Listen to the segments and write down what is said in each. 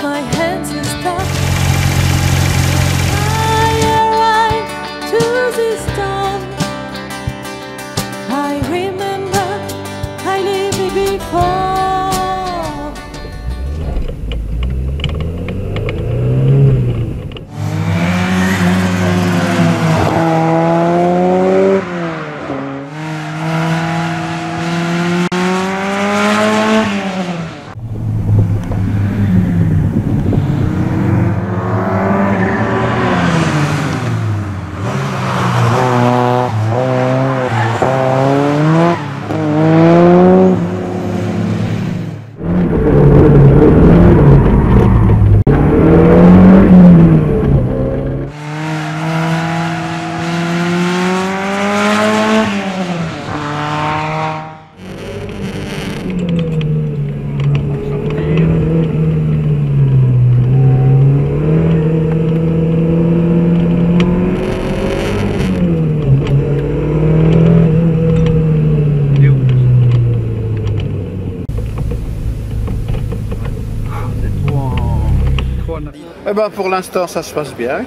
my hands and stuff. I arrived to this town. Eh ben, pour l'instant, ça se passe bien.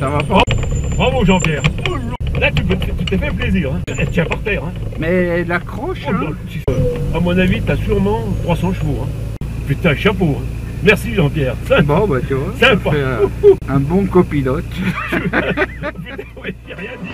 Ça va pas Bravo Jean-Pierre. Là, tu peux- tu t'es fait plaisir. Hein. Elle tient par terre. Hein. Mais elle accroche, Oh, hein À mon avis, t'as sûrement 300 chevaux. Hein. Putain, chapeau. hein. Merci Jean-Pierre. Bon, bah tu vois, Sympa. un, un bon copilote. Putain, ouais, j'ai rien dit.